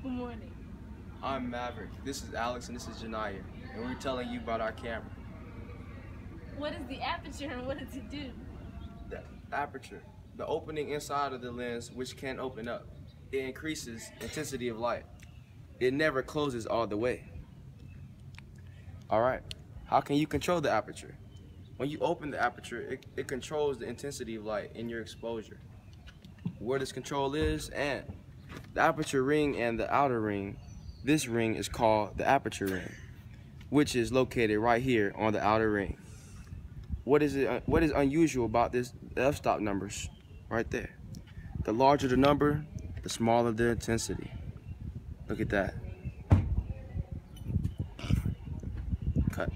Good morning. I'm Maverick. This is Alex and this is Janiyah. And we're telling you about our camera. What is the aperture and what does it do? The aperture, the opening inside of the lens which can open up. It increases intensity of light. It never closes all the way. All right, how can you control the aperture? When you open the aperture, it, it controls the intensity of light in your exposure. Where this control is and the aperture ring and the outer ring, this ring is called the aperture ring, which is located right here on the outer ring. What is, it, uh, what is unusual about this f-stop numbers right there? The larger the number, the smaller the intensity. Look at that. Cut.